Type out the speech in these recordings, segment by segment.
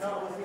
Good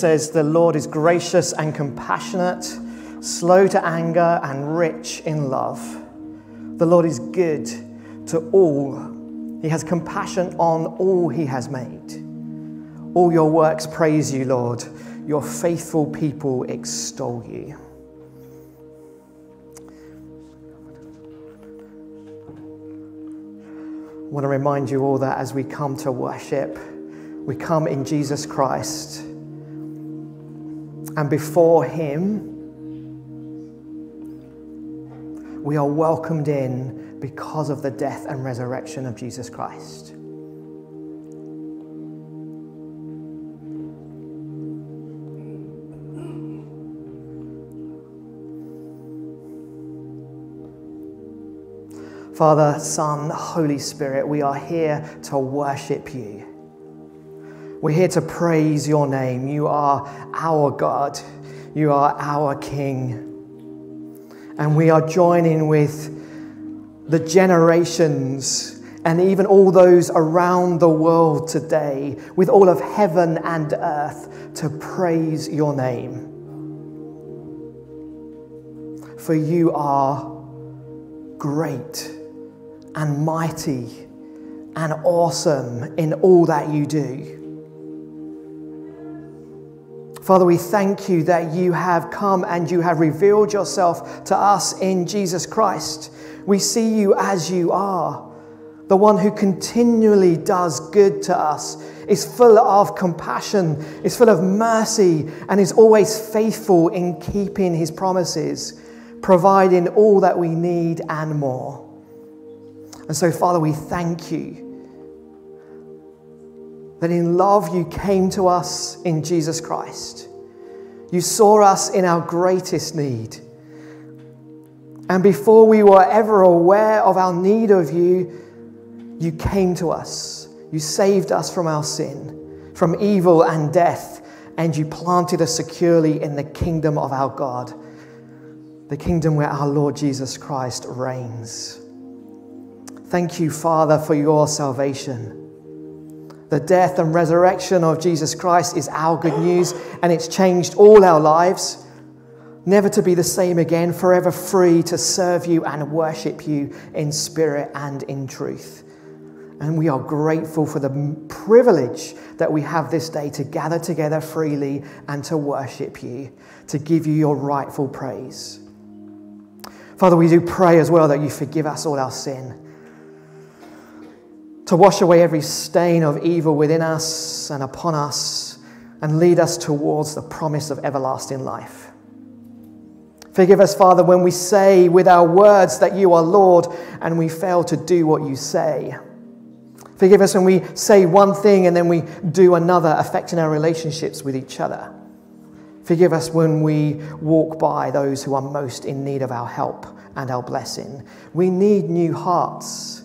says the Lord is gracious and compassionate, slow to anger, and rich in love. The Lord is good to all. He has compassion on all he has made. All your works praise you, Lord. Your faithful people extol you. I want to remind you all that as we come to worship, we come in Jesus Christ and before Him, we are welcomed in because of the death and resurrection of Jesus Christ. Father, Son, Holy Spirit, we are here to worship you. We're here to praise your name. You are our God, you are our King. And we are joining with the generations and even all those around the world today, with all of heaven and earth, to praise your name. For you are great and mighty and awesome in all that you do. Father, we thank you that you have come and you have revealed yourself to us in Jesus Christ. We see you as you are, the one who continually does good to us, is full of compassion, is full of mercy, and is always faithful in keeping his promises, providing all that we need and more. And so, Father, we thank you that in love you came to us in Jesus Christ. You saw us in our greatest need and before we were ever aware of our need of you, you came to us. You saved us from our sin, from evil and death, and you planted us securely in the kingdom of our God, the kingdom where our Lord Jesus Christ reigns. Thank you, Father, for your salvation. The death and resurrection of Jesus Christ is our good news, and it's changed all our lives never to be the same again, forever free to serve you and worship you in spirit and in truth. And we are grateful for the privilege that we have this day to gather together freely and to worship you, to give you your rightful praise. Father, we do pray as well that you forgive us all our sin, to wash away every stain of evil within us and upon us, and lead us towards the promise of everlasting life. Forgive us, Father, when we say with our words that you are Lord and we fail to do what you say. Forgive us when we say one thing and then we do another, affecting our relationships with each other. Forgive us when we walk by those who are most in need of our help and our blessing. We need new hearts.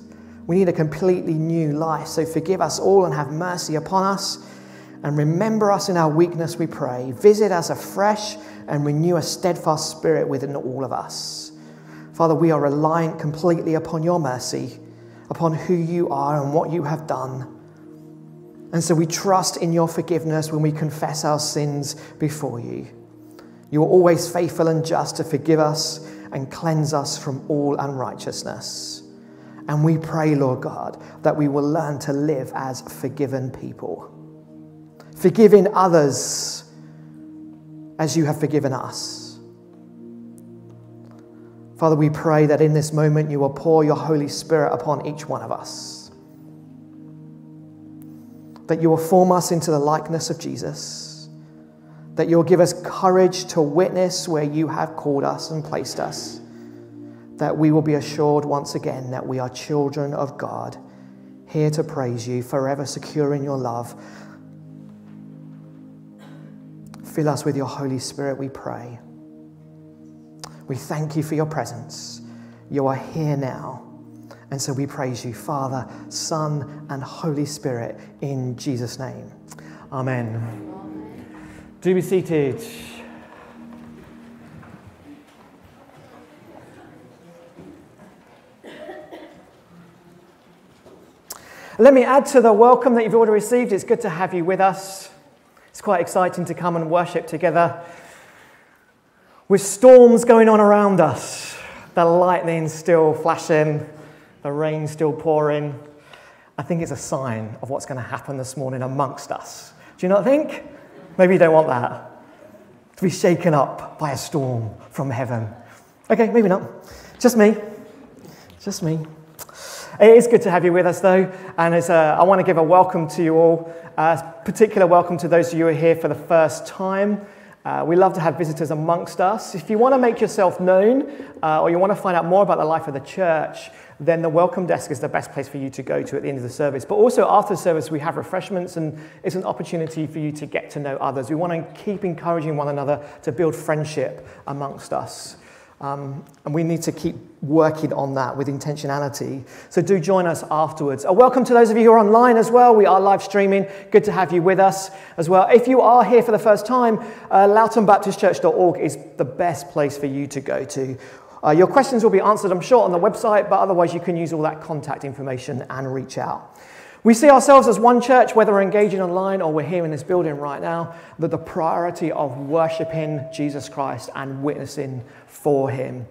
We need a completely new life. So forgive us all and have mercy upon us. And remember us in our weakness, we pray. Visit us afresh and renew a steadfast spirit within all of us. Father, we are reliant completely upon your mercy, upon who you are and what you have done. And so we trust in your forgiveness when we confess our sins before you. You are always faithful and just to forgive us and cleanse us from all unrighteousness. And we pray, Lord God, that we will learn to live as forgiven people, forgiving others as you have forgiven us. Father, we pray that in this moment you will pour your Holy Spirit upon each one of us. That you will form us into the likeness of Jesus. That you will give us courage to witness where you have called us and placed us. That we will be assured once again that we are children of God, here to praise you, forever secure in your love Fill us with your Holy Spirit, we pray. We thank you for your presence. You are here now. And so we praise you, Father, Son, and Holy Spirit, in Jesus' name. Amen. Amen. Do be seated. Let me add to the welcome that you've already received. It's good to have you with us. It's quite exciting to come and worship together with storms going on around us, the lightning still flashing, the rain still pouring. I think it's a sign of what's going to happen this morning amongst us. Do you not think? Maybe you don't want that. To be shaken up by a storm from heaven. Okay, maybe not. Just me. Just me. It is good to have you with us, though, and a, I want to give a welcome to you all. a particular welcome to those of you who are here for the first time. Uh, we love to have visitors amongst us. If you want to make yourself known uh, or you want to find out more about the life of the church, then the welcome desk is the best place for you to go to at the end of the service. But also after the service, we have refreshments and it's an opportunity for you to get to know others. We want to keep encouraging one another to build friendship amongst us. Um, and we need to keep working on that with intentionality. So do join us afterwards. Uh, welcome to those of you who are online as well. We are live streaming. Good to have you with us as well. If you are here for the first time, uh, loughtonbaptistchurch.org is the best place for you to go to. Uh, your questions will be answered, I'm sure, on the website, but otherwise you can use all that contact information and reach out. We see ourselves as one church, whether we're engaging online or we're here in this building right now, that the priority of worshiping Jesus Christ and witnessing for Him.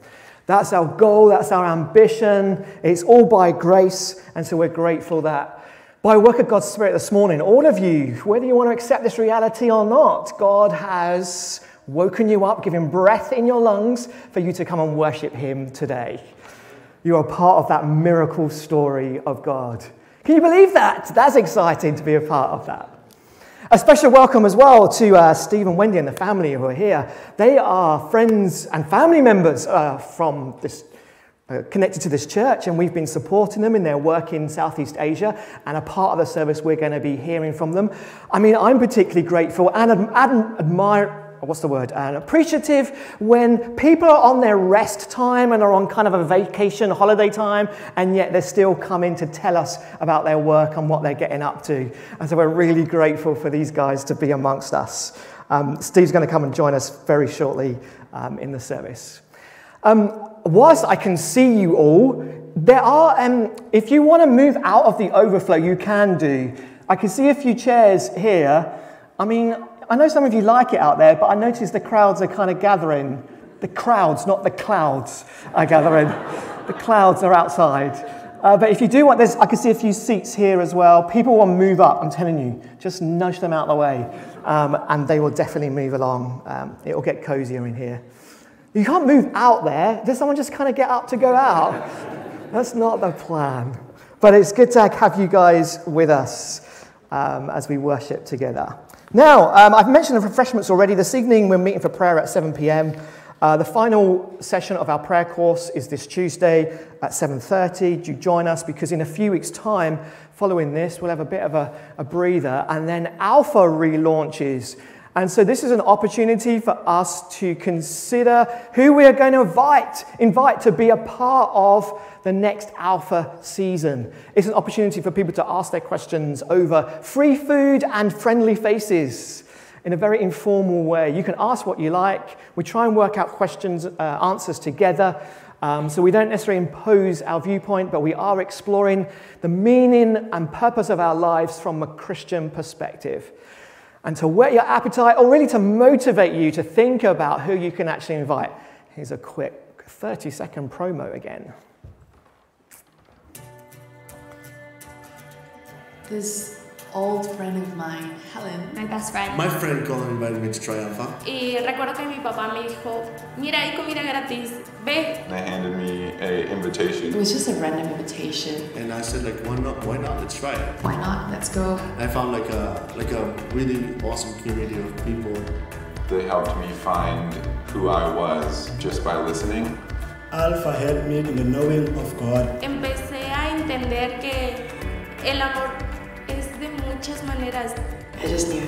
That's our goal, that's our ambition. It's all by grace, and so we're grateful that by work of God's Spirit this morning, all of you, whether you want to accept this reality or not, God has woken you up, given breath in your lungs for you to come and worship Him today. You are part of that miracle story of God. Can you believe that? That's exciting to be a part of that. A special welcome as well to uh, Steve and Wendy and the family who are here. They are friends and family members uh, from this, uh, connected to this church, and we've been supporting them in their work in Southeast Asia. And a part of the service, we're going to be hearing from them. I mean, I'm particularly grateful and ad- admire what's the word, uh, appreciative when people are on their rest time and are on kind of a vacation, holiday time, and yet they're still coming to tell us about their work and what they're getting up to. And so we're really grateful for these guys to be amongst us. Um, Steve's going to come and join us very shortly um, in the service. Um, whilst I can see you all, there are, um, if you want to move out of the overflow, you can do. I can see a few chairs here. I mean, I know some of you like it out there, but I notice the crowds are kind of gathering. The crowds, not the clouds, are gathering. the clouds are outside. Uh, but if you do want, this, I can see a few seats here as well. People will move up, I'm telling you. Just nudge them out of the way, um, and they will definitely move along. Um, it will get cozier in here. You can't move out there. Does someone just kind of get up to go out? That's not the plan. But it's good to have you guys with us um, as we worship together. Now, um, I've mentioned the refreshments already. This evening, we're meeting for prayer at 7 p.m. Uh, the final session of our prayer course is this Tuesday at 7.30. Do join us because in a few weeks' time, following this, we'll have a bit of a, a breather and then Alpha relaunches. And so this is an opportunity for us to consider who we are going to invite, invite to be a part of the next Alpha season. It's an opportunity for people to ask their questions over free food and friendly faces in a very informal way. You can ask what you like. We try and work out questions, uh, answers together. Um, so we don't necessarily impose our viewpoint, but we are exploring the meaning and purpose of our lives from a Christian perspective. And to whet your appetite, or really to motivate you to think about who you can actually invite, here's a quick 30 second promo again. This old friend of mine, Helen. My best friend. My friend Colin invited me to try Alpha. Y recuerdo que mi papá me dijo, mira, hay comida gratis, ve. They handed me a invitation. It was just a random invitation. And I said like, why not? Why not? Let's try it. Why not? Let's go. I found like a like a really awesome community of people. They helped me find who I was just by listening. Alpha helped me in the knowing of God. Empecé a entender que el amor es de muchas maneras. I just knew.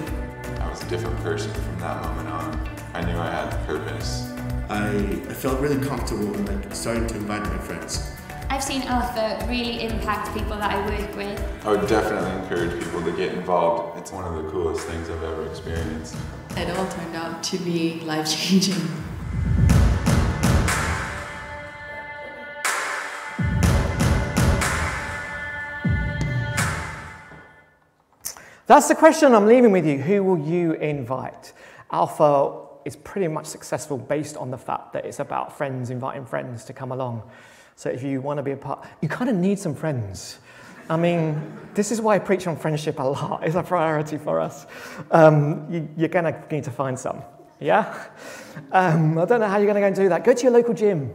I was a different person from that moment on. I knew I had purpose. I, I felt really comfortable and like starting to invite my friends. I've seen Alpha really impact people that I work with. I would definitely encourage people to get involved. It's one of the coolest things I've ever experienced. It all turned out to be life That's the question I'm leaving with you. Who will you invite? Alpha is pretty much successful based on the fact that it's about friends inviting friends to come along. So if you want to be a part, you kind of need some friends. I mean, this is why I preach on friendship a lot. It's a priority for us. Um, you, are going to need to find some. Yeah? Um, I don't know how you're going to go and do that. Go to your local gym.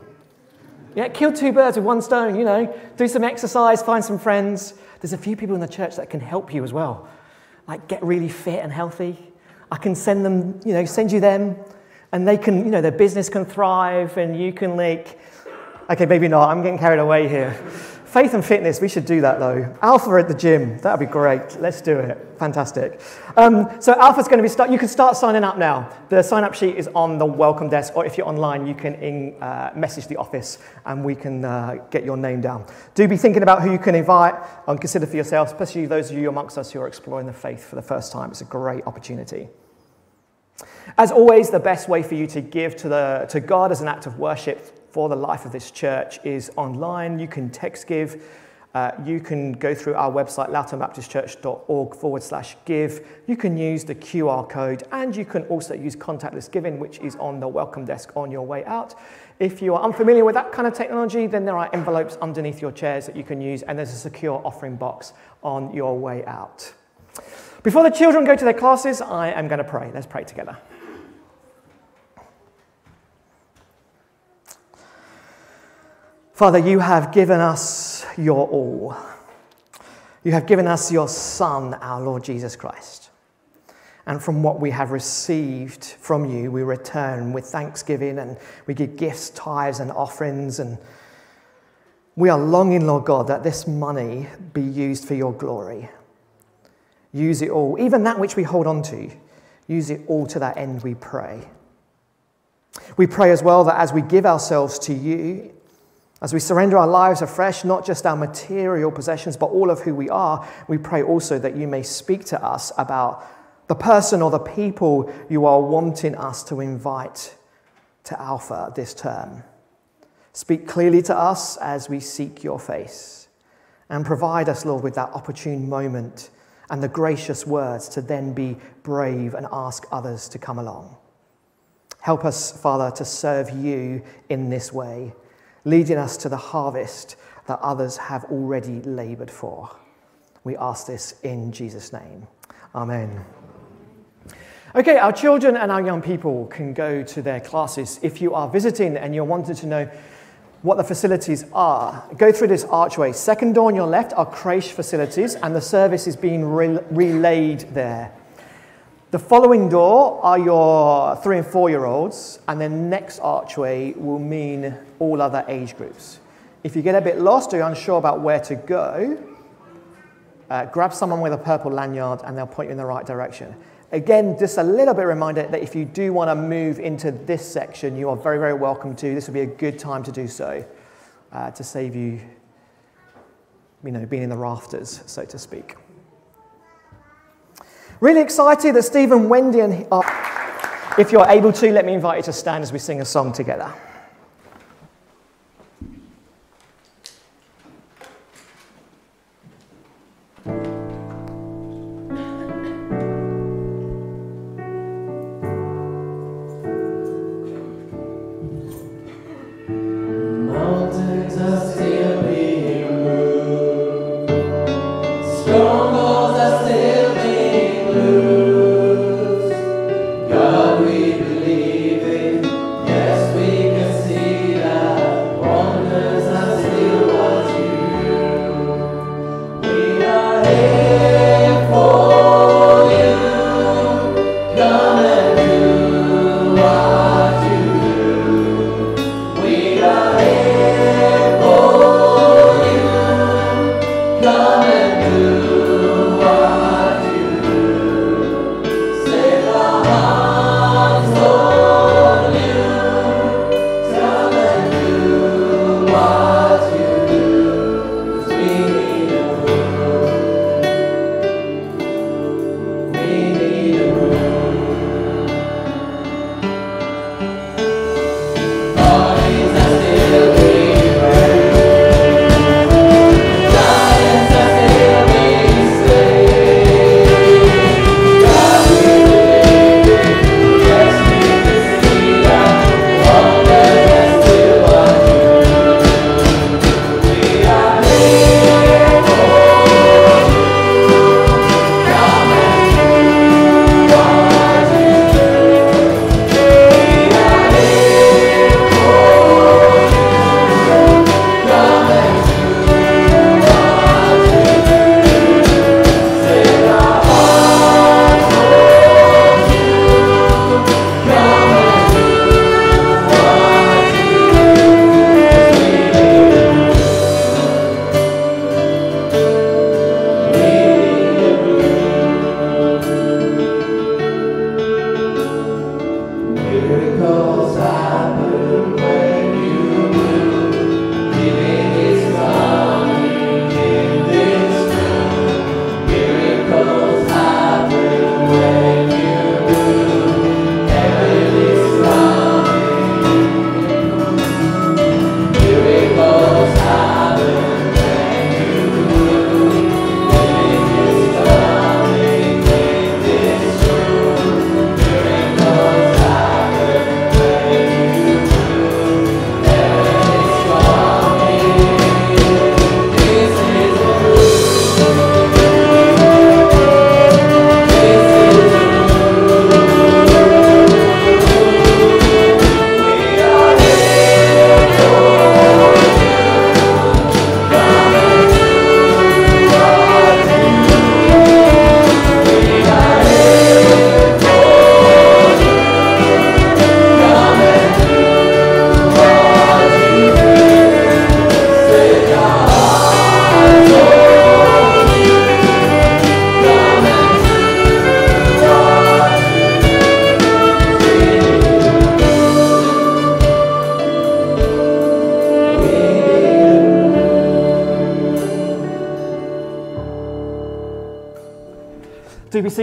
Yeah, kill two birds with one stone, you know. Do some exercise, find some friends. There's a few people in the church that can help you as well. Like, get really fit and healthy. I can send them, you know, send you them, and they can, you know, their business can thrive, and you can, like, okay, maybe not. I'm getting carried away here Faith and fitness, we should do that though. Alpha at the gym, that would be great. Let's do it. Fantastic. Um, so, Alpha's going to be start. You can start signing up now. The sign up sheet is on the welcome desk, or if you're online, you can in, uh, message the office and we can uh, get your name down. Do be thinking about who you can invite and consider for yourself, especially those of you amongst us who are exploring the faith for the first time. It's a great opportunity. As always, the best way for you to give to, the, to God as an act of worship for the life of this church is online. You can text give. Uh, you can go through our website, loughtonbaptistchurch.org forward slash give. You can use the QR code and you can also use contactless giving, which is on the welcome desk on your way out. If you are unfamiliar with that kind of technology, then there are envelopes underneath your chairs that you can use, and there's a secure offering box on your way out. Before the children go to their classes, I am going to pray. Let's pray together. Father, you have given us your all. You have given us your Son, our Lord Jesus Christ. And from what we have received from you, we return with thanksgiving and we give gifts, tithes, and offerings. And we are longing, Lord God, that this money be used for your glory. Use it all, even that which we hold on to, use it all to that end, we pray. We pray as well that as we give ourselves to you, as we surrender our lives afresh, not just our material possessions, but all of who we are, we pray also that you may speak to us about the person or the people you are wanting us to invite to Alpha this term. Speak clearly to us as we seek your face, and provide us, Lord, with that opportune moment and the gracious words to then be brave and ask others to come along. Help us, Father, to serve you in this way leading us to the harvest that others have already labored for. We ask this in Jesus' name. Amen. Okay, our children and our young people can go to their classes. If you are visiting and you're wanting to know what the facilities are, go through this archway. Second door on your left are creche facilities, and the service is being re- relayed there. The following door are your three and four year olds, and the next archway will mean all other age groups. If you get a bit lost or you're unsure about where to go, uh, grab someone with a purple lanyard and they'll point you in the right direction. Again, just a little bit reminder that if you do want to move into this section, you are very, very welcome to. This will be a good time to do so uh, to save you, you know, being in the rafters, so to speak. Really excited that Stephen, Wendy and uh, if you're able to, let me invite you to stand as we sing a song together.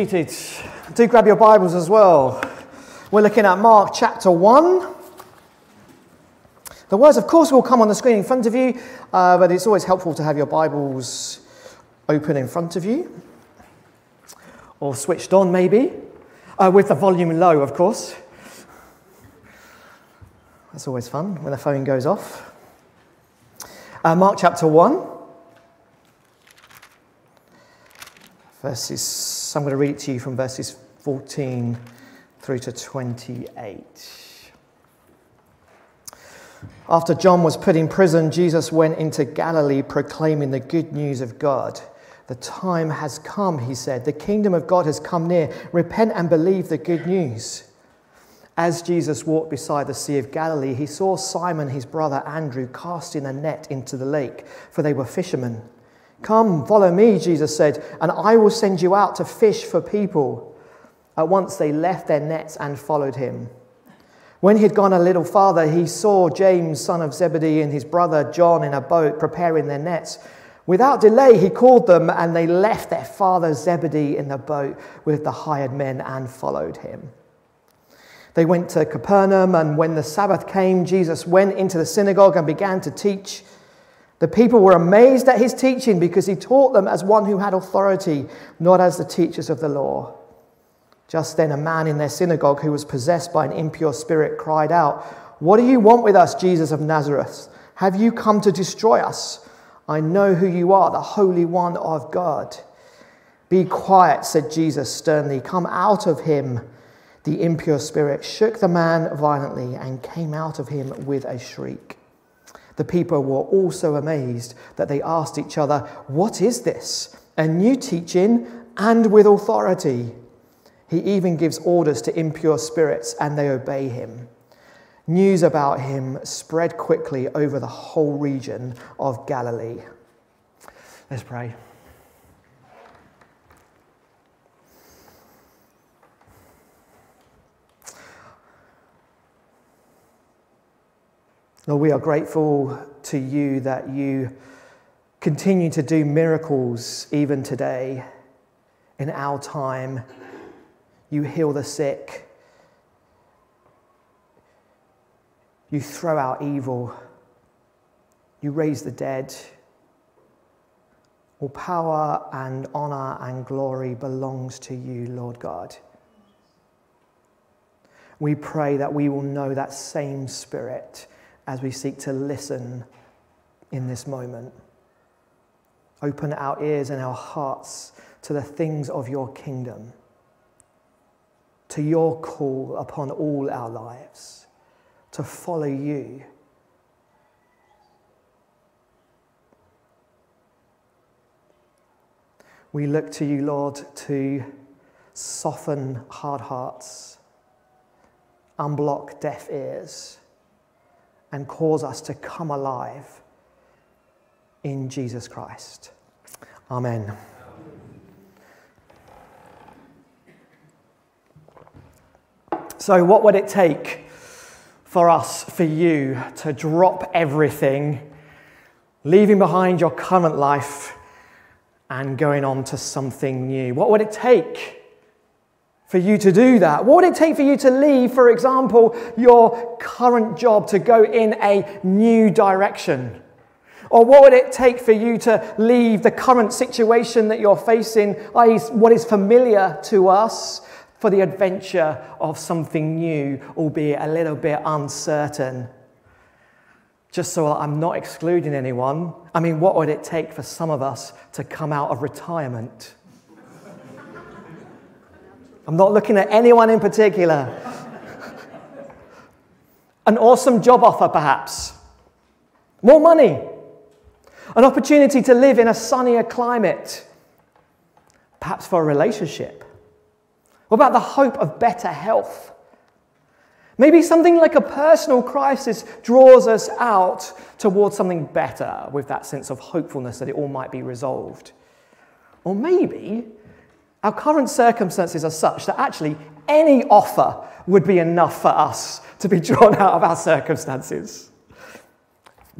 Seated. Do grab your Bibles as well. We're looking at Mark chapter 1. The words, of course, will come on the screen in front of you, uh, but it's always helpful to have your Bibles open in front of you or switched on, maybe, uh, with the volume low, of course. That's always fun when the phone goes off. Uh, Mark chapter 1. Verses, I'm going to read it to you from verses 14 through to 28. After John was put in prison, Jesus went into Galilee proclaiming the good news of God. The time has come, he said. The kingdom of God has come near. Repent and believe the good news. As Jesus walked beside the Sea of Galilee, he saw Simon, his brother Andrew, casting a net into the lake, for they were fishermen. Come, follow me, Jesus said, and I will send you out to fish for people. At once they left their nets and followed him. When he had gone a little farther, he saw James, son of Zebedee, and his brother John in a boat preparing their nets. Without delay, he called them, and they left their father Zebedee in the boat with the hired men and followed him. They went to Capernaum, and when the Sabbath came, Jesus went into the synagogue and began to teach. The people were amazed at his teaching because he taught them as one who had authority, not as the teachers of the law. Just then, a man in their synagogue who was possessed by an impure spirit cried out, What do you want with us, Jesus of Nazareth? Have you come to destroy us? I know who you are, the Holy One of God. Be quiet, said Jesus sternly. Come out of him. The impure spirit shook the man violently and came out of him with a shriek. The people were also amazed that they asked each other, What is this? A new teaching and with authority. He even gives orders to impure spirits and they obey him. News about him spread quickly over the whole region of Galilee. Let's pray. Lord, we are grateful to you that you continue to do miracles even today in our time. You heal the sick, you throw out evil, you raise the dead. All power and honor and glory belongs to you, Lord God. We pray that we will know that same spirit as we seek to listen in this moment. Open our ears and our hearts to the things of your kingdom, to your call upon all our lives, to follow you. We look to you, Lord, to soften hard hearts, unblock deaf ears and cause us to come alive in Jesus Christ. Amen. So, what would it take for us, for you, to drop everything, leaving behind your current life, and going on to something new? What would it take? For you to do that? What would it take for you to leave, for example, your current job to go in a new direction? Or what would it take for you to leave the current situation that you're facing, i.e., what is familiar to us, for the adventure of something new, albeit a little bit uncertain? Just so I'm not excluding anyone, I mean, what would it take for some of us to come out of retirement? I'm not looking at anyone in particular. An awesome job offer, perhaps. More money. An opportunity to live in a sunnier climate. Perhaps for a relationship. What about the hope of better health? Maybe something like a personal crisis draws us out towards something better with that sense of hopefulness that it all might be resolved. Or maybe our current circumstances are such that actually any offer would be enough for us to be drawn out of our circumstances.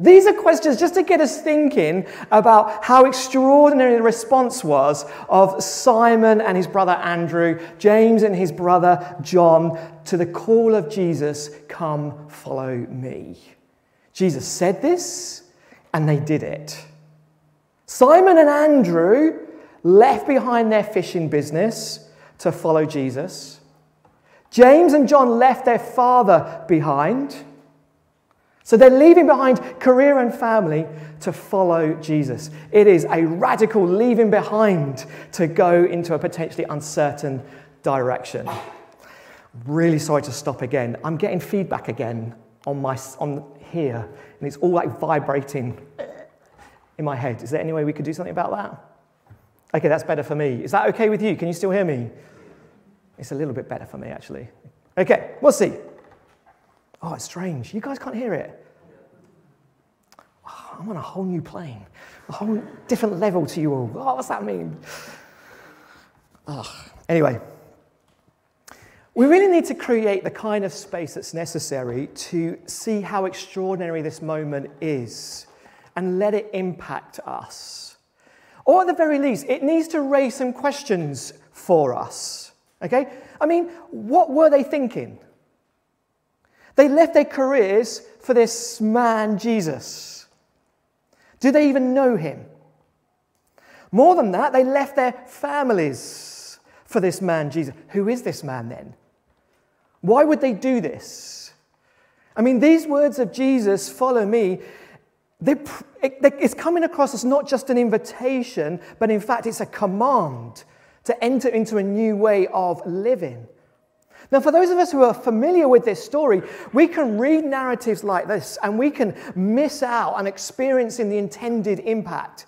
These are questions just to get us thinking about how extraordinary the response was of Simon and his brother Andrew, James and his brother John to the call of Jesus, Come, follow me. Jesus said this, and they did it. Simon and Andrew left behind their fishing business to follow Jesus. James and John left their father behind so they're leaving behind career and family to follow Jesus. It is a radical leaving behind to go into a potentially uncertain direction. Really sorry to stop again. I'm getting feedback again on my on here, and it's all like vibrating in my head. Is there any way we could do something about that? Okay, that's better for me. Is that okay with you? Can you still hear me? It's a little bit better for me, actually. Okay, we'll see. Oh, it's strange. You guys can't hear it. Oh, I'm on a whole new plane, a whole different level to you all. Oh, what's that mean? Oh. Anyway, we really need to create the kind of space that's necessary to see how extraordinary this moment is and let it impact us. Or at the very least, it needs to raise some questions for us. Okay? I mean, what were they thinking? They left their careers for this man, Jesus. Do they even know him? More than that, they left their families for this man, Jesus. Who is this man then? Why would they do this? I mean, these words of Jesus, follow me, it's coming across as not just an invitation, but in fact, it's a command to enter into a new way of living. Now, for those of us who are familiar with this story, we can read narratives like this and we can miss out on experiencing the intended impact.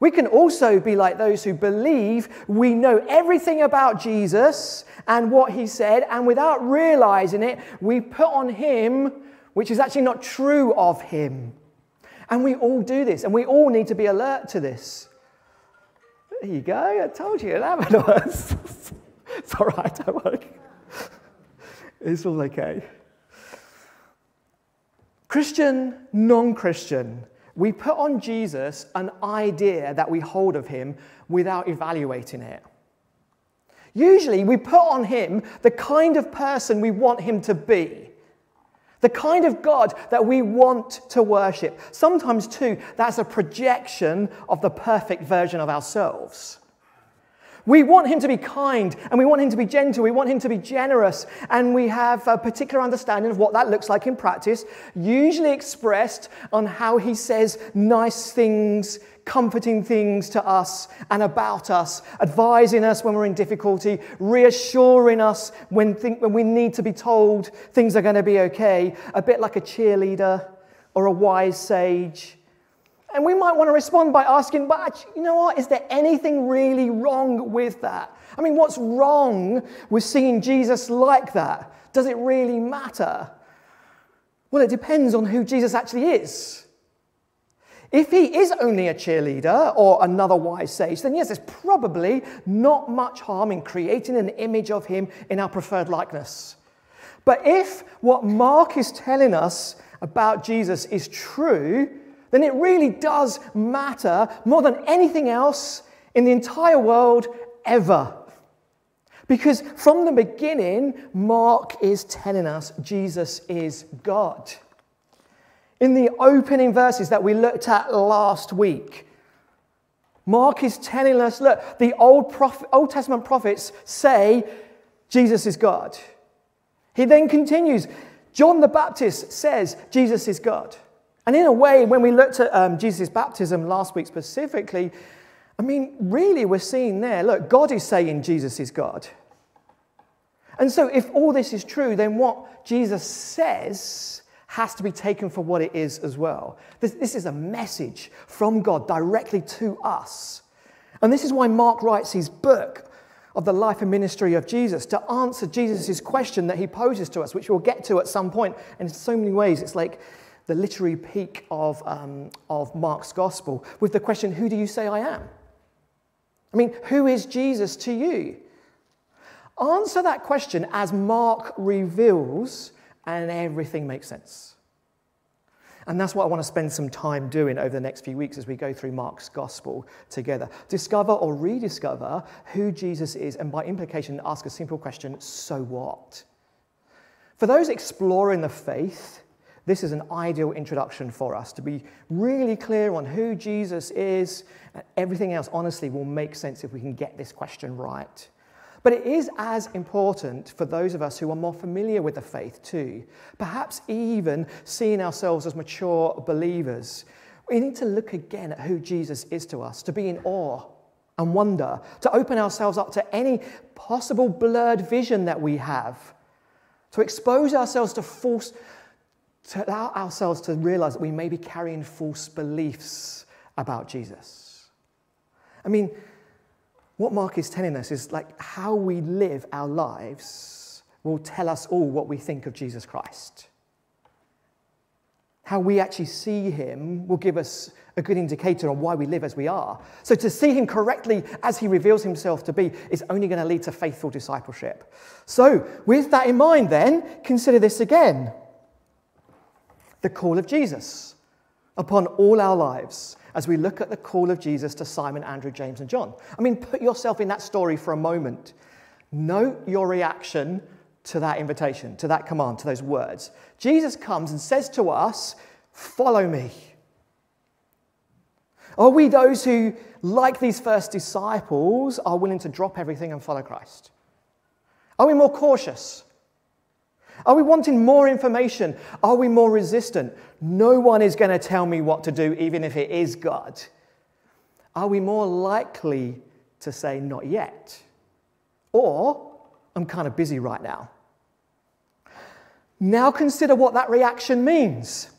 We can also be like those who believe we know everything about Jesus and what he said, and without realizing it, we put on him which is actually not true of him. And we all do this, and we all need to be alert to this. There you go, I told you, that was. it's all right, don't worry. It's all okay. Christian, non Christian, we put on Jesus an idea that we hold of him without evaluating it. Usually, we put on him the kind of person we want him to be, the kind of God that we want to worship. Sometimes, too, that's a projection of the perfect version of ourselves. We want him to be kind and we want him to be gentle. We want him to be generous. And we have a particular understanding of what that looks like in practice, usually expressed on how he says nice things, comforting things to us and about us, advising us when we're in difficulty, reassuring us when, when we need to be told things are going to be okay, a bit like a cheerleader or a wise sage. And we might want to respond by asking, but you know what? Is there anything really wrong with that? I mean, what's wrong with seeing Jesus like that? Does it really matter? Well, it depends on who Jesus actually is. If he is only a cheerleader or another wise sage, then yes, there's probably not much harm in creating an image of him in our preferred likeness. But if what Mark is telling us about Jesus is true, then it really does matter more than anything else in the entire world ever. Because from the beginning, Mark is telling us Jesus is God. In the opening verses that we looked at last week, Mark is telling us look, the Old, prophet, Old Testament prophets say Jesus is God. He then continues John the Baptist says Jesus is God. And in a way, when we looked at um, Jesus' baptism last week specifically, I mean, really, we're seeing there look, God is saying Jesus is God. And so, if all this is true, then what Jesus says has to be taken for what it is as well. This, this is a message from God directly to us. And this is why Mark writes his book of the life and ministry of Jesus to answer Jesus' question that he poses to us, which we'll get to at some point. And in so many ways, it's like the literary peak of, um, of Mark's gospel with the question, Who do you say I am? I mean, who is Jesus to you? Answer that question as Mark reveals, and everything makes sense. And that's what I want to spend some time doing over the next few weeks as we go through Mark's gospel together. Discover or rediscover who Jesus is, and by implication, ask a simple question so what? For those exploring the faith, this is an ideal introduction for us to be really clear on who Jesus is, and everything else, honestly, will make sense if we can get this question right. But it is as important for those of us who are more familiar with the faith too, perhaps even seeing ourselves as mature believers. We need to look again at who Jesus is to us, to be in awe and wonder, to open ourselves up to any possible blurred vision that we have, to expose ourselves to false, to allow ourselves to realize that we may be carrying false beliefs about Jesus. I mean, what Mark is telling us is like how we live our lives will tell us all what we think of Jesus Christ. How we actually see him will give us a good indicator on why we live as we are. So, to see him correctly as he reveals himself to be is only going to lead to faithful discipleship. So, with that in mind, then, consider this again the call of Jesus upon all our lives as we look at the call of Jesus to Simon, Andrew, James, and John. I mean, put yourself in that story for a moment. Note your reaction to that invitation, to that command, to those words. Jesus comes and says to us, Follow me. Are we those who, like these first disciples, are willing to drop everything and follow Christ? Are we more cautious? Are we wanting more information? Are we more resistant? No one is going to tell me what to do, even if it is God. Are we more likely to say, not yet? Or, I'm kind of busy right now. Now consider what that reaction means.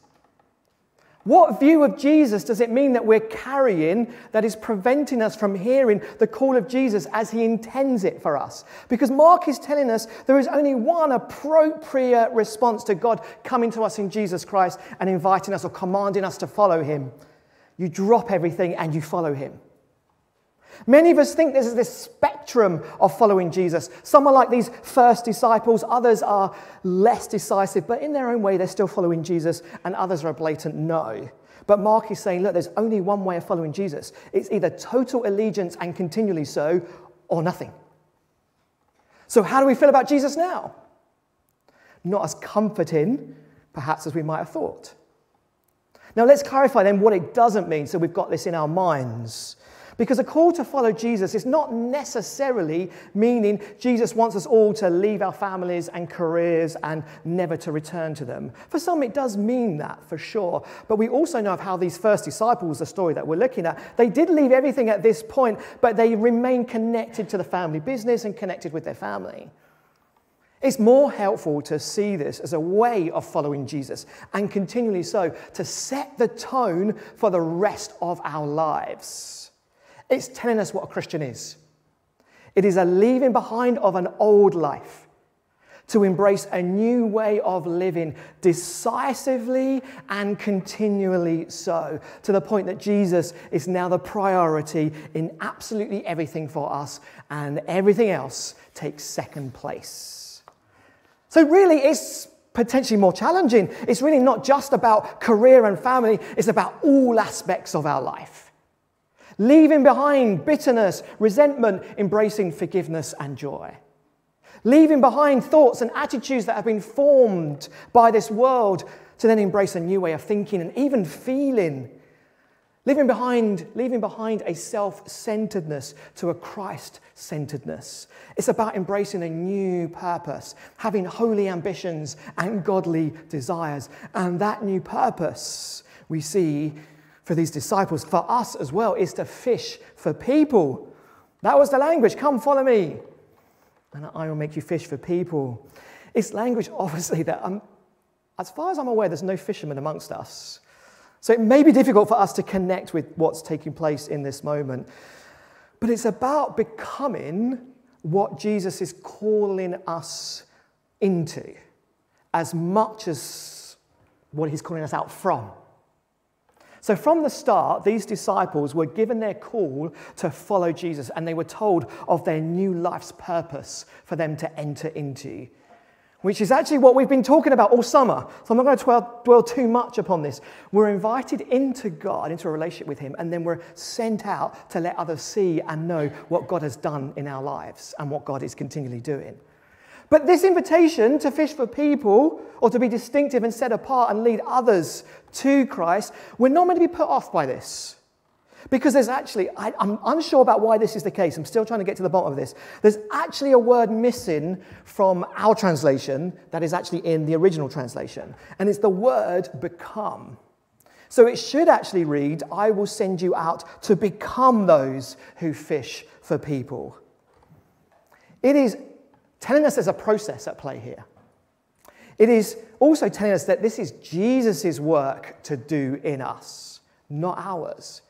What view of Jesus does it mean that we're carrying that is preventing us from hearing the call of Jesus as he intends it for us? Because Mark is telling us there is only one appropriate response to God coming to us in Jesus Christ and inviting us or commanding us to follow him. You drop everything and you follow him. Many of us think there's this spectrum of following Jesus. Some are like these first disciples, others are less decisive, but in their own way, they're still following Jesus, and others are a blatant no. But Mark is saying, look, there's only one way of following Jesus it's either total allegiance and continually so, or nothing. So, how do we feel about Jesus now? Not as comforting, perhaps, as we might have thought. Now, let's clarify then what it doesn't mean so we've got this in our minds. Because a call to follow Jesus is not necessarily meaning Jesus wants us all to leave our families and careers and never to return to them. For some, it does mean that, for sure. But we also know of how these first disciples, the story that we're looking at, they did leave everything at this point, but they remained connected to the family business and connected with their family. It's more helpful to see this as a way of following Jesus and continually so to set the tone for the rest of our lives. It's telling us what a Christian is. It is a leaving behind of an old life to embrace a new way of living decisively and continually so, to the point that Jesus is now the priority in absolutely everything for us, and everything else takes second place. So, really, it's potentially more challenging. It's really not just about career and family, it's about all aspects of our life leaving behind bitterness, resentment, embracing forgiveness and joy. Leaving behind thoughts and attitudes that have been formed by this world to then embrace a new way of thinking and even feeling. Leaving behind, leaving behind a self centeredness to a Christ centeredness. It's about embracing a new purpose, having holy ambitions and godly desires. And that new purpose we see for these disciples, for us as well, is to fish for people. That was the language. Come, follow me, and I will make you fish for people. It's language, obviously, that I'm, as far as I'm aware, there's no fishermen amongst us. So it may be difficult for us to connect with what's taking place in this moment. But it's about becoming what Jesus is calling us into as much as what he's calling us out from. So, from the start, these disciples were given their call to follow Jesus, and they were told of their new life's purpose for them to enter into. which is actually what we've been talking about all summer. So I'm not going to dwell, dwell, too much upon this. We're invited into God, into a relationship with Him, and then we're sent out to let others see and know what God has done in our lives and what God is continually doing. But this invitation to fish for people or to be distinctive and set apart and lead others to Christ, we're not meant to be put off by this. Because there's actually, I, am unsure about why this is the case. I'm still trying to get to the bottom of this. There's actually a word missing from our translation that is actually in the original translation, and it's the word become. So it should actually read, I will send you out to become those who fish for people. It is telling us there's a process at play here. It is also telling us that this is Jesus' work to do in us, not ours.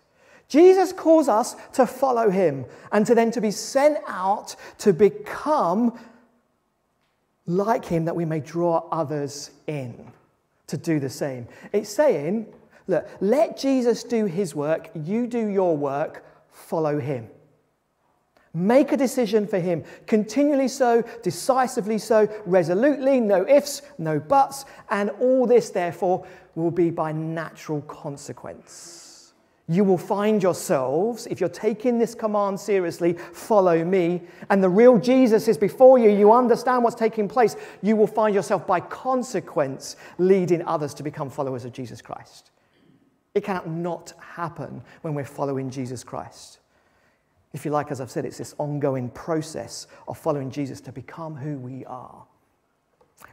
Jesus calls us to follow him and to then to be sent out to become like him that we may draw others in to do the same. It's saying, look, let Jesus do his work, you do your work, follow him. Make a decision for him, continually so, decisively so, resolutely, no ifs, no buts, and all this, therefore, will be by natural consequence. You will find yourselves, if you're taking this command seriously, follow me, and the real Jesus is before you, you understand what's taking place, you will find yourself by consequence leading others to become followers of Jesus Christ. It cannot not happen when we're following Jesus Christ. If you like, as I've said, it's this ongoing process of following Jesus to become who we are.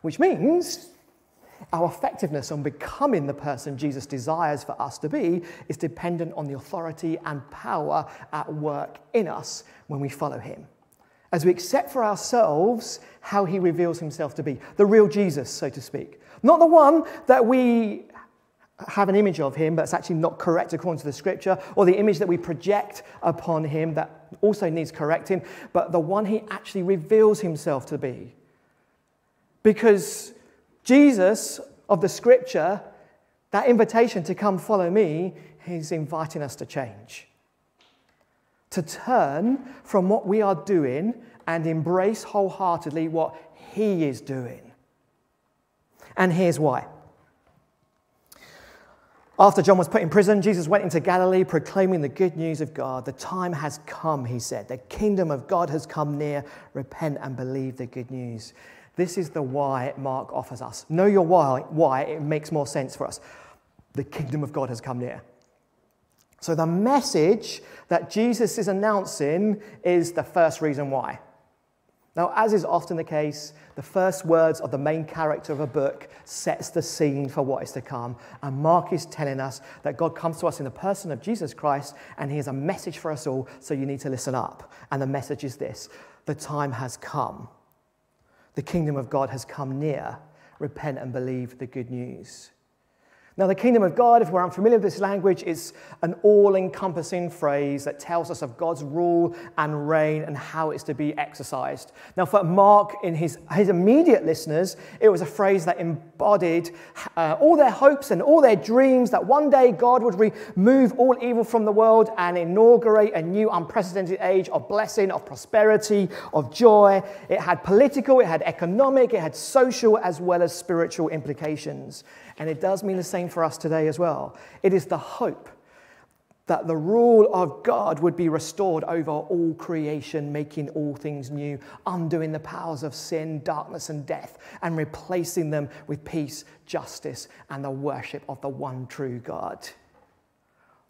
Which means our effectiveness on becoming the person Jesus desires for us to be is dependent on the authority and power at work in us when we follow him. As we accept for ourselves how he reveals himself to be, the real Jesus, so to speak. Not the one that we have an image of him that's actually not correct according to the scripture, or the image that we project upon him that also needs correcting, but the one he actually reveals himself to be. Because Jesus of the scripture, that invitation to come follow me, he's inviting us to change. To turn from what we are doing and embrace wholeheartedly what he is doing. And here's why. After John was put in prison, Jesus went into Galilee proclaiming the good news of God. The time has come, he said. The kingdom of God has come near. Repent and believe the good news. This is the why Mark offers us. Know your why, why it makes more sense for us. The kingdom of God has come near. So, the message that Jesus is announcing is the first reason why. Now, as is often the case, the first words of the main character of a book sets the scene for what is to come. And Mark is telling us that God comes to us in the person of Jesus Christ, and he has a message for us all, so you need to listen up. And the message is this the time has come. The kingdom of God has come near. Repent and believe the good news. Now, the kingdom of God, if we're unfamiliar with this language, is an all encompassing phrase that tells us of God's rule and reign and how it's to be exercised. Now, for Mark, in his, his immediate listeners, it was a phrase that embodied uh, all their hopes and all their dreams that one day God would remove all evil from the world and inaugurate a new unprecedented age of blessing, of prosperity, of joy. It had political, it had economic, it had social, as well as spiritual implications. And it does mean the same for us today as well. It is the hope that the rule of God would be restored over all creation, making all things new, undoing the powers of sin, darkness, and death, and replacing them with peace, justice, and the worship of the one true God.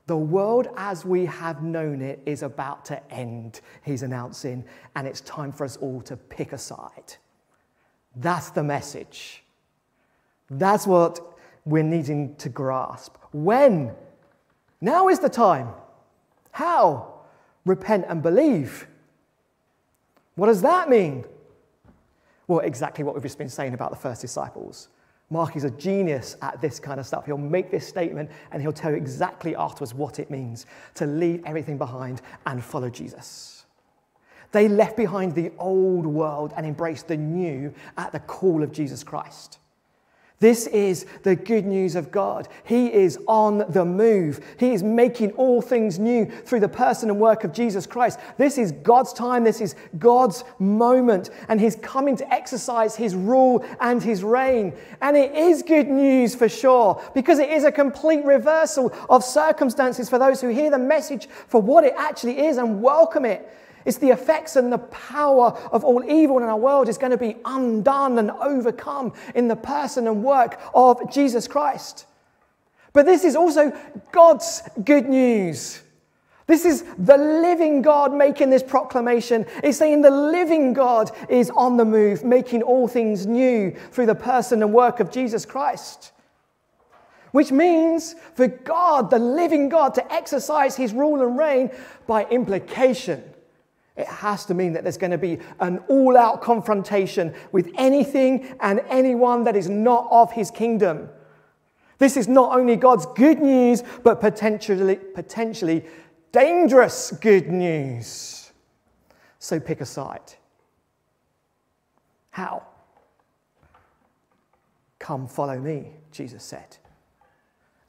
The world as we have known it is about to end, he's announcing, and it's time for us all to pick a side. That's the message. That's what we're needing to grasp. When? Now is the time. How? Repent and believe. What does that mean? Well, exactly what we've just been saying about the first disciples. Mark is a genius at this kind of stuff. He'll make this statement and he'll tell you exactly afterwards what it means to leave everything behind and follow Jesus. They left behind the old world and embraced the new at the call of Jesus Christ. This is the good news of God. He is on the move. He is making all things new through the person and work of Jesus Christ. This is God's time. This is God's moment. And He's coming to exercise His rule and His reign. And it is good news for sure, because it is a complete reversal of circumstances for those who hear the message for what it actually is and welcome it. It's the effects and the power of all evil in our world is going to be undone and overcome in the person and work of Jesus Christ. But this is also God's good news. This is the living God making this proclamation. It's saying the living God is on the move, making all things new through the person and work of Jesus Christ. Which means for God, the living God, to exercise his rule and reign by implication it has to mean that there's going to be an all out confrontation with anything and anyone that is not of his kingdom. This is not only God's good news, but potentially, potentially dangerous good news. So pick a side. How? Come follow me, Jesus said,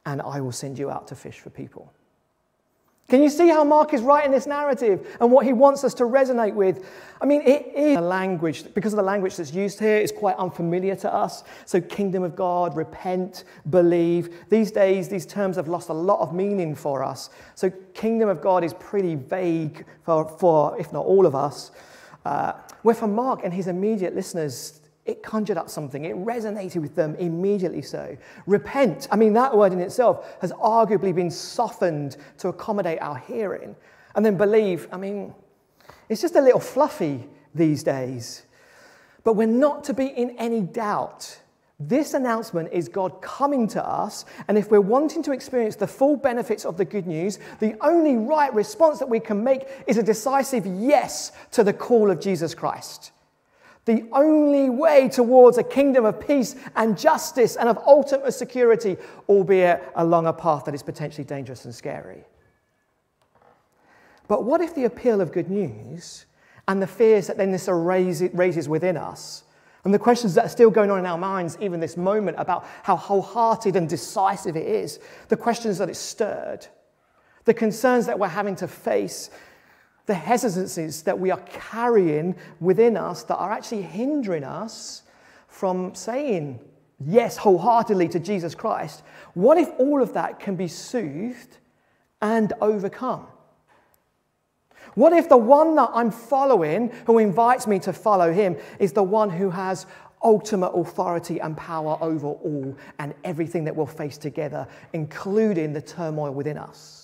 and I will send you out to fish for people. Can you see how Mark is writing this narrative and what he wants us to resonate with? I mean, it is a language, because of the language that's used here, it's quite unfamiliar to us. So, kingdom of God, repent, believe. These days, these terms have lost a lot of meaning for us. So, kingdom of God is pretty vague for, for if not all of us. Uh, where for Mark and his immediate listeners, it conjured up something. It resonated with them immediately so. Repent, I mean, that word in itself has arguably been softened to accommodate our hearing. And then believe, I mean, it's just a little fluffy these days. But we're not to be in any doubt. This announcement is God coming to us, and if we're wanting to experience the full benefits of the good news, the only right response that we can make is a decisive yes to the call of Jesus Christ the only way towards a kingdom of peace and justice and of ultimate security, albeit along a path that is potentially dangerous and scary. But what if the appeal of good news and the fears that then this raises within us, and the questions that are still going on in our minds, even this moment, about how wholehearted and decisive it is, the questions that it stirred, the concerns that we're having to face the hesitancies that we are carrying within us that are actually hindering us from saying yes wholeheartedly to Jesus Christ, what if all of that can be soothed and overcome? What if the one that I'm following, who invites me to follow him, is the one who has ultimate authority and power over all and everything that we'll face together, including the turmoil within us?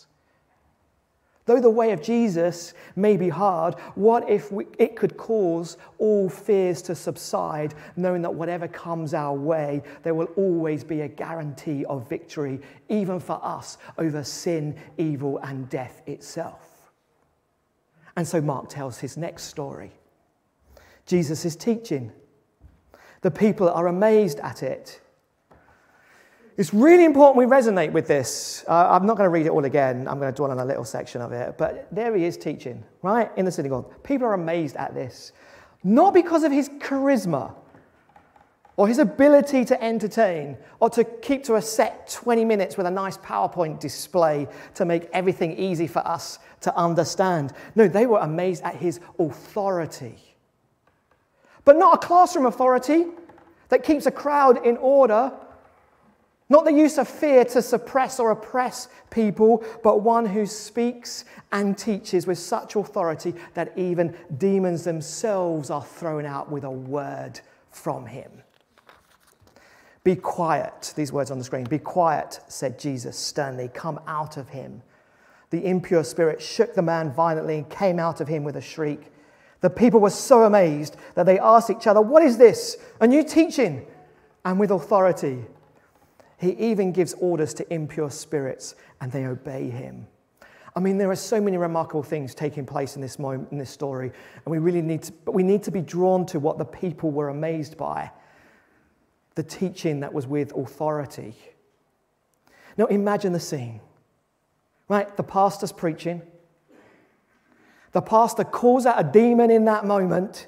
Though the way of Jesus may be hard, what if we, it could cause all fears to subside, knowing that whatever comes our way, there will always be a guarantee of victory, even for us, over sin, evil, and death itself? And so Mark tells his next story. Jesus is teaching. The people are amazed at it. It's really important we resonate with this. Uh, I'm not going to read it all again. I'm going to dwell on a little section of it. But there he is teaching, right, in the synagogue. People are amazed at this. Not because of his charisma or his ability to entertain or to keep to a set 20 minutes with a nice PowerPoint display to make everything easy for us to understand. No, they were amazed at his authority. But not a classroom authority that keeps a crowd in order not the use of fear to suppress or oppress people, but one who speaks and teaches with such authority that even demons themselves are thrown out with a word from him. Be quiet, these words on the screen. Be quiet, said Jesus sternly. Come out of him. The impure spirit shook the man violently and came out of him with a shriek. The people were so amazed that they asked each other, What is this? A new teaching and with authority. He even gives orders to impure spirits and they obey him. I mean, there are so many remarkable things taking place in this moment, in this story, and we really need to, but we need to be drawn to what the people were amazed by the teaching that was with authority. Now, imagine the scene, right? The pastor's preaching. The pastor calls out a demon in that moment,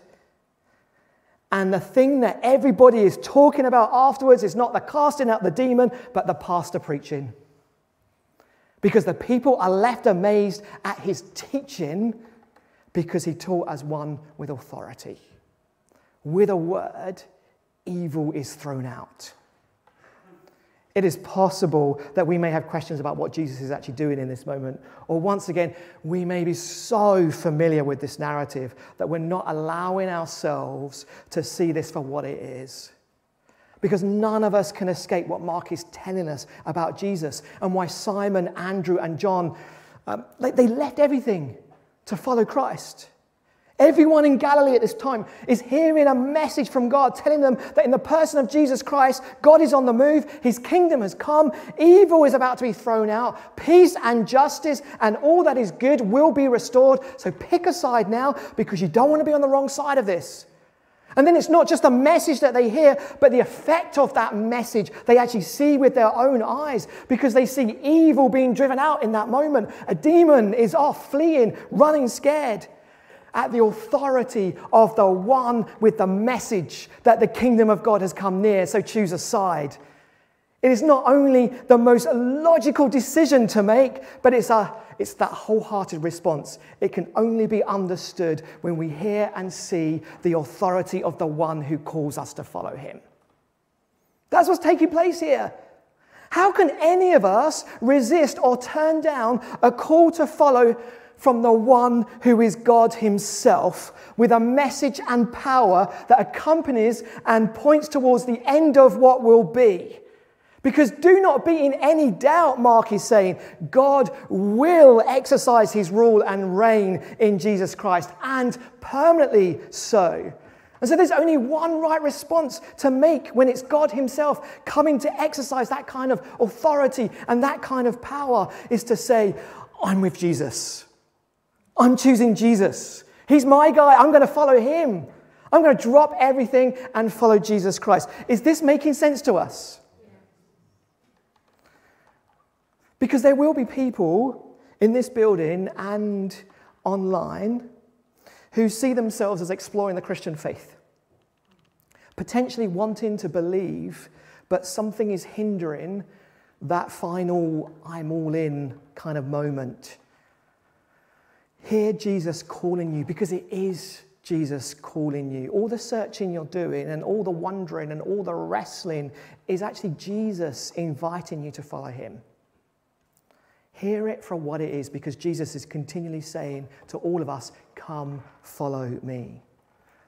And the thing that everybody is talking about afterwards is not the casting out the demon, but the pastor preaching. Because the people are left amazed at his teaching because he taught as one with authority. With a word, evil is thrown out. It is possible that we may have questions about what Jesus is actually doing in this moment. Or once again, we may be so familiar with this narrative that we're not allowing ourselves to see this for what it is. Because none of us can escape what Mark is telling us about Jesus and why Simon, Andrew, and John, um, they, they left everything to follow Christ. Everyone in Galilee at this time is hearing a message from God telling them that in the person of Jesus Christ, God is on the move, His kingdom has come, evil is about to be thrown out, peace and justice and all that is good will be restored. So pick a side now because you don't want to be on the wrong side of this. And then it's not just a message that they hear, but the effect of that message they actually see with their own eyes because they see evil being driven out in that moment. A demon is off, fleeing, running scared at the authority of the one with the message that the kingdom of God has come near, so choose a side. It is not only the most logical decision to make, but it's, a, it's that wholehearted response. It can only be understood when we hear and see the authority of the one who calls us to follow him. That's what's taking place here. How can any of us resist or turn down a call to follow from the one who is God Himself with a message and power that accompanies and points towards the end of what will be. Because do not be in any doubt, Mark is saying, God will exercise his rule and reign in Jesus Christ, and permanently so. And so there's only one right response to make when it's God Himself coming to exercise that kind of authority and that kind of power is to say, I'm with Jesus. I'm choosing Jesus. He's my guy. I'm going to follow him. I'm going to drop everything and follow Jesus Christ. Is this making sense to us? Because there will be people in this building and online who see themselves as exploring the Christian faith, potentially wanting to believe, but something is hindering that final I'm all in kind of moment Hear Jesus calling you because it is Jesus calling you. All the searching you're doing and all the wondering and all the wrestling is actually Jesus inviting you to follow him. Hear it for what it is because Jesus is continually saying to all of us, Come, follow me.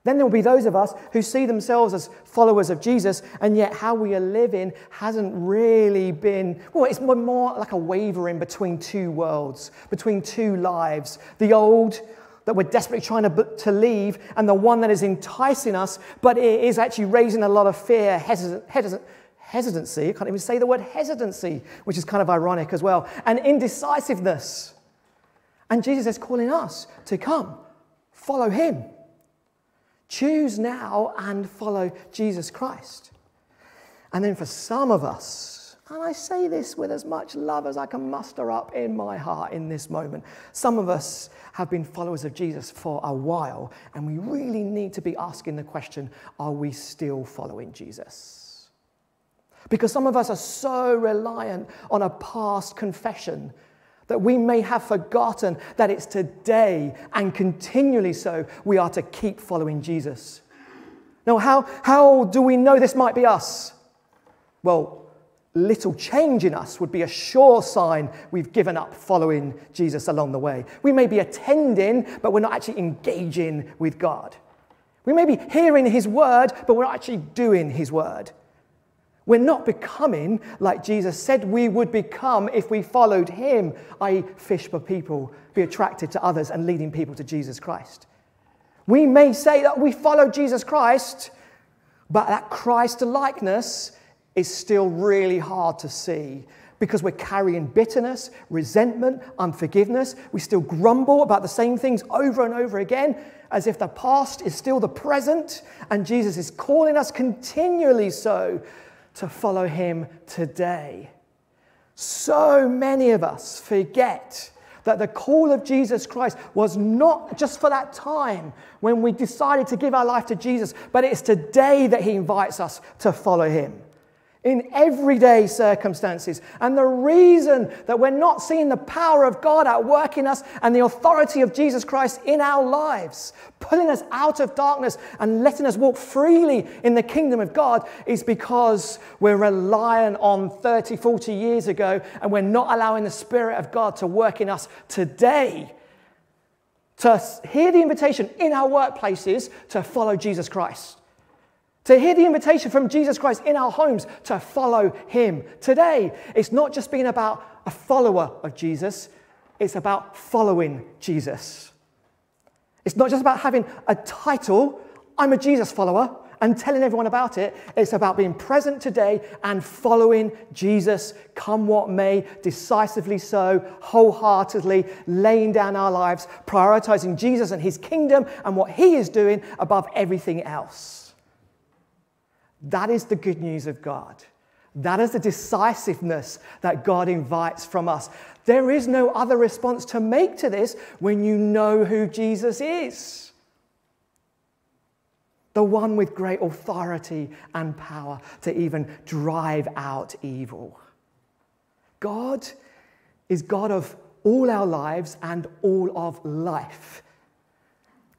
Then there will be those of us who see themselves as followers of Jesus, and yet how we are living hasn't really been, well, it's more like a wavering between two worlds, between two lives. The old that we're desperately trying to, to leave, and the one that is enticing us, but it is actually raising a lot of fear, hesitancy. I can't even say the word hesitancy, which is kind of ironic as well, and indecisiveness. And Jesus is calling us to come, follow him. Choose now and follow Jesus Christ. And then for some of us, and I say this with as much love as I can muster up in my heart in this moment, some of us have been followers of Jesus for a while, and we really need to be asking the question are we still following Jesus? Because some of us are so reliant on a past confession that we may have forgotten that it's today and continually so we are to keep following Jesus. Now, how, how do we know this might be us? Well, little change in us would be a sure sign we've given up following Jesus along the way. We may be attending, but we're not actually engaging with God. We may be hearing His word, but we're not actually doing His word. We're not becoming like Jesus said we would become if we followed him, i.e., fish for people, be attracted to others, and leading people to Jesus Christ. We may say that we follow Jesus Christ, but that Christ likeness is still really hard to see because we're carrying bitterness, resentment, unforgiveness. We still grumble about the same things over and over again as if the past is still the present, and Jesus is calling us continually so to follow him today. So many of us forget that the call of Jesus Christ was not just for that time when we decided to give our life to Jesus, but it's today that He invites us to follow Him in everyday circumstances. And the reason that we're not seeing the power of God at work in us and the authority of Jesus Christ in our lives, pulling us out of darkness and letting us walk freely in the kingdom of God, is because we're relying on 30, 40 years ago and we're not allowing the Spirit of God to work in us today. To hear the invitation in our workplaces to follow Jesus Christ to hear the invitation from Jesus Christ in our homes to follow him. Today, it's not just being about a follower of Jesus, it's about following Jesus. It's not just about having a title, I'm a Jesus follower, and telling everyone about it. It's about being present today and following Jesus, come what may, decisively so, wholeheartedly, laying down our lives, prioritizing Jesus and his kingdom and what he is doing above everything else. That is the good news of God. That is the decisiveness that God invites from us. There is no other response to make to this when you know who Jesus is. The one with great authority and power to even drive out evil. God is God of all our lives and all of life.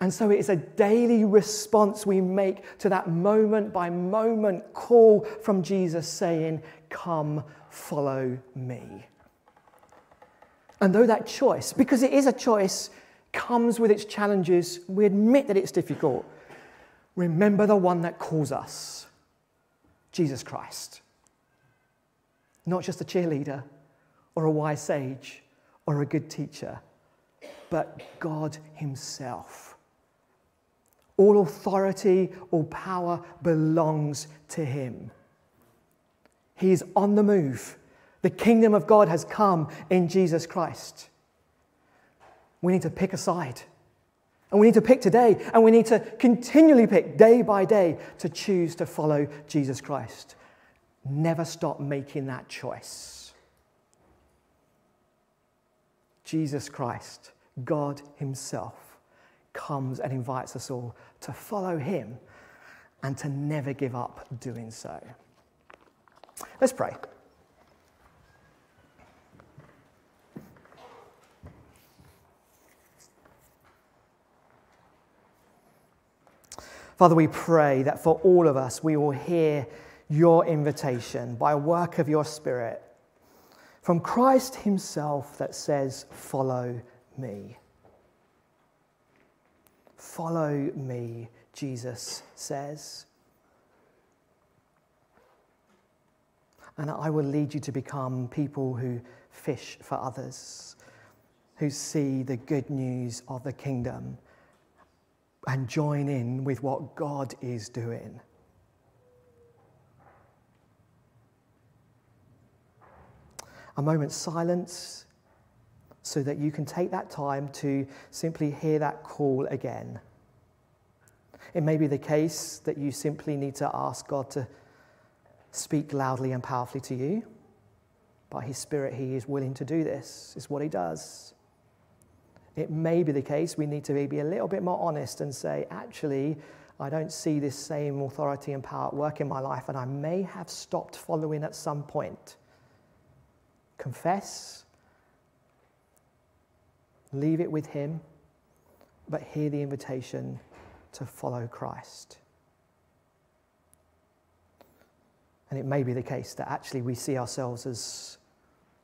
And so it is a daily response we make to that moment by moment call from Jesus saying, Come, follow me. And though that choice, because it is a choice, comes with its challenges, we admit that it's difficult. Remember the one that calls us Jesus Christ. Not just a cheerleader or a wise sage or a good teacher, but God Himself all authority, all power belongs to him. He is on the move. The kingdom of God has come in Jesus Christ. We need to pick a side. And we need to pick today, and we need to continually pick day by day to choose to follow Jesus Christ. Never stop making that choice. Jesus Christ, God Himself comes and invites us all to follow him and to never give up doing so. Let's pray. Father, we pray that for all of us, we will hear your invitation by work of your Spirit from Christ Himself that says, Follow me. Follow me, Jesus says. And I will lead you to become people who fish for others, who see the good news of the kingdom and join in with what God is doing. A moment's silence so that you can take that time to simply hear that call again. It may be the case that you simply need to ask God to speak loudly and powerfully to you. By His Spirit, He is willing to do this, it's what He does. It may be the case we need to be a little bit more honest and say, actually, I don't see this same authority and power at work in my life, and I may have stopped following at some point. Confess Leave it with Him, but hear the invitation to follow Christ. And it may be the case that actually we see ourselves as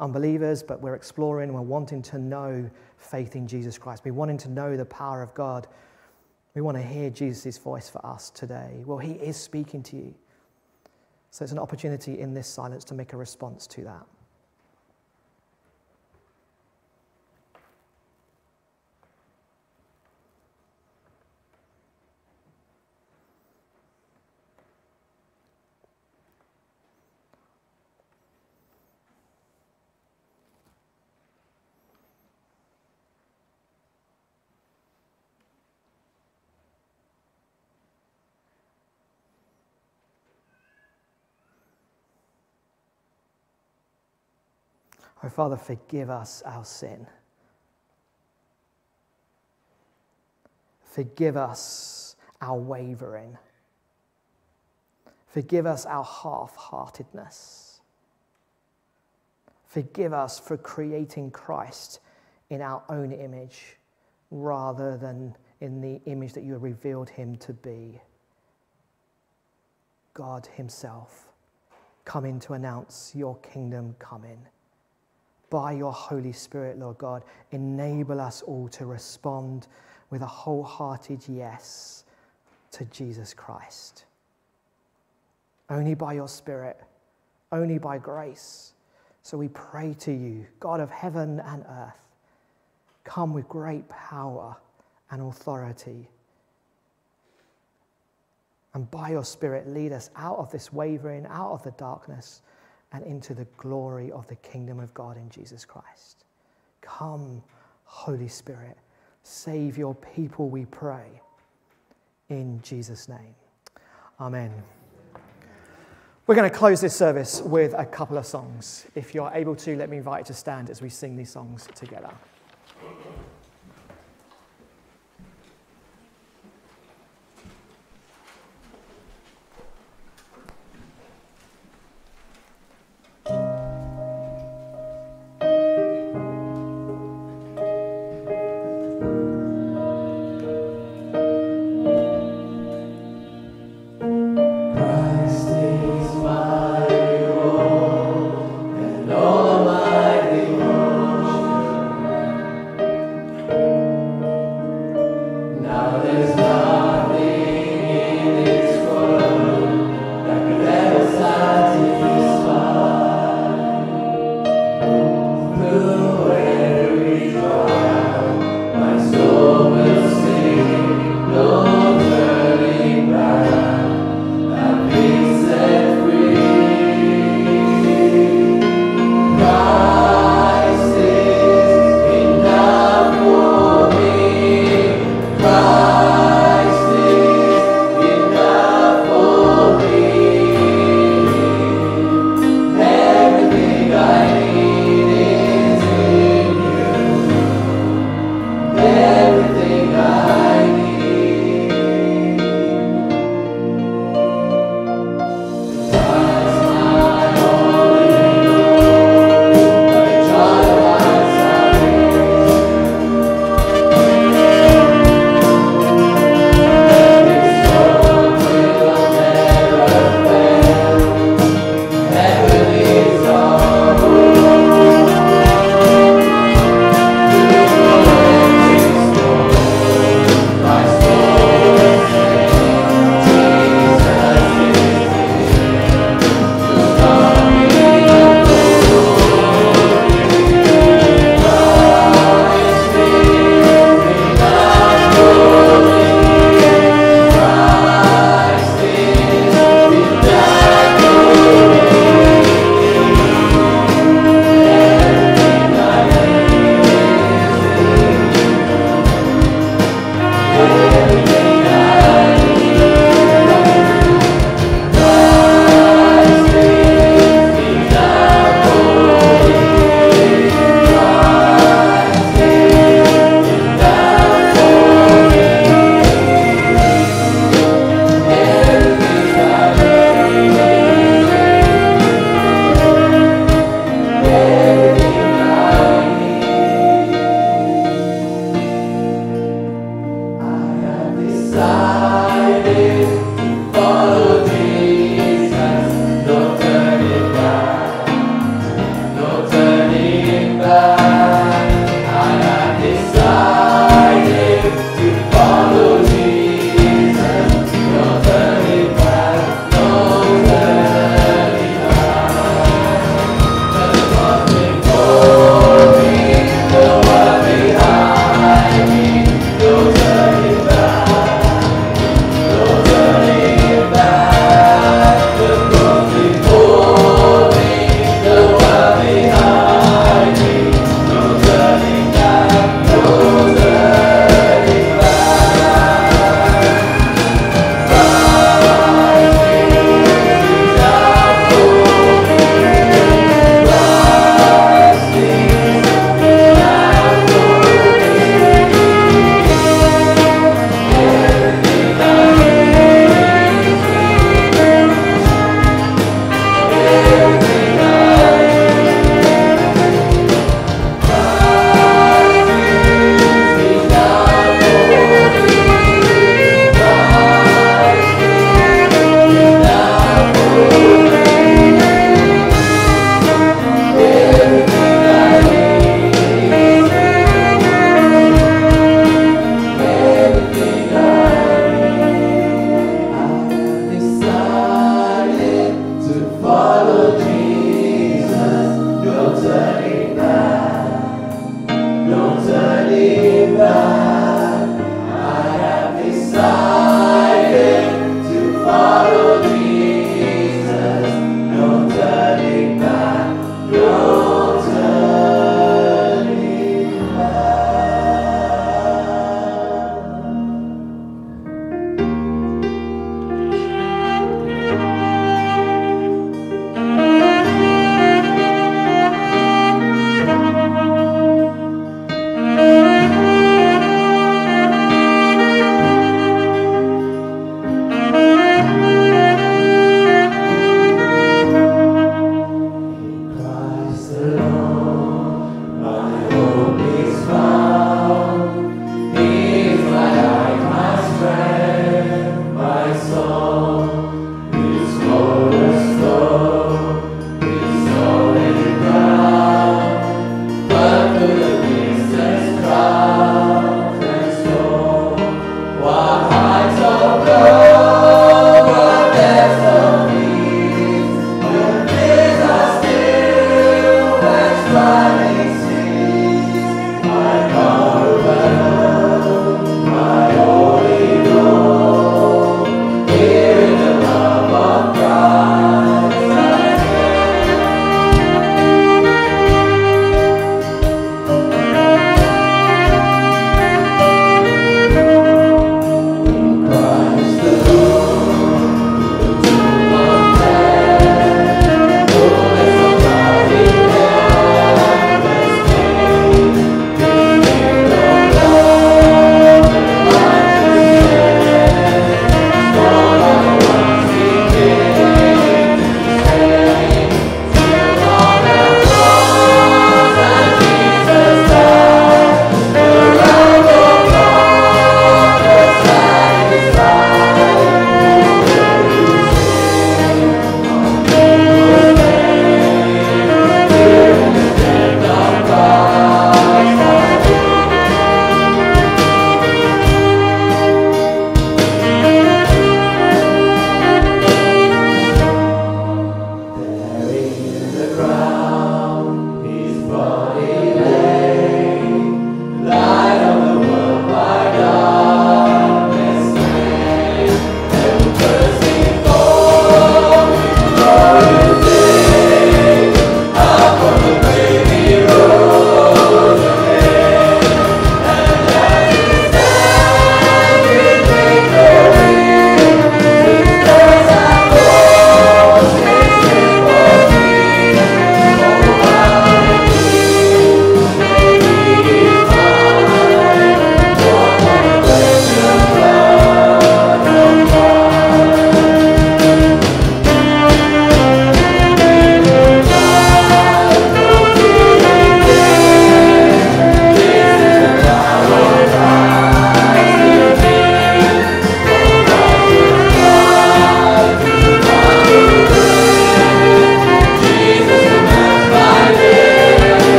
unbelievers, but we're exploring, we're wanting to know faith in Jesus Christ. We're wanting to know the power of God. We want to hear Jesus' voice for us today. Well, He is speaking to you. So it's an opportunity in this silence to make a response to that. Oh, Father, forgive us our sin. Forgive us our wavering. Forgive us our half heartedness. Forgive us for creating Christ in our own image rather than in the image that you revealed him to be. God Himself, come in to announce your kingdom coming. By your Holy Spirit, Lord God, enable us all to respond with a wholehearted yes to Jesus Christ. Only by your Spirit, only by grace. So we pray to you, God of heaven and earth, come with great power and authority and by your Spirit, lead us out of this wavering, out of the darkness, and into the glory of the kingdom of God in Jesus Christ. Come, Holy Spirit, save your people, we pray. In Jesus' name. Amen. We're going to close this service with a couple of songs. If you're able to, let me invite you to stand as we sing these songs together.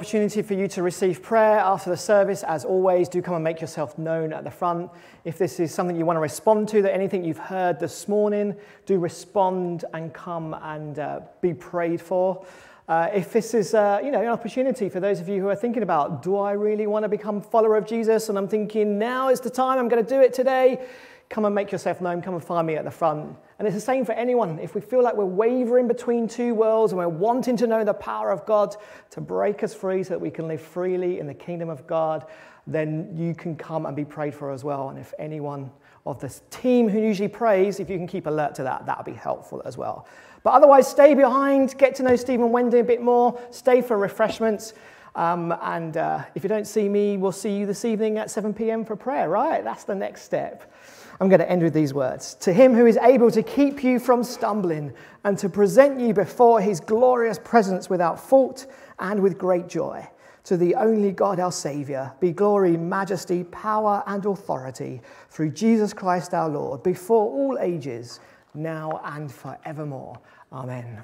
Opportunity for you to receive prayer after the service. As always, do come and make yourself known at the front. If this is something you want to respond to, that anything you've heard this morning, do respond and come and uh, be prayed for. Uh, if this is uh, you know, an opportunity for those of you who are thinking about, do I really want to become follower of Jesus? And I'm thinking, now is the time, I'm going to do it today. Come and make yourself known. Come and find me at the front. And it's the same for anyone. If we feel like we're wavering between two worlds and we're wanting to know the power of God to break us free so that we can live freely in the kingdom of God, then you can come and be prayed for as well. And if anyone of this team who usually prays, if you can keep alert to that, that would be helpful as well. But otherwise, stay behind, get to know Stephen Wendy a bit more, stay for refreshments. Um, and uh, if you don't see me, we'll see you this evening at 7 p.m. for prayer, right? That's the next step. I'm going to end with these words To him who is able to keep you from stumbling and to present you before his glorious presence without fault and with great joy. To the only God, our Saviour, be glory, majesty, power, and authority through Jesus Christ our Lord, before all ages, now and forevermore. Amen.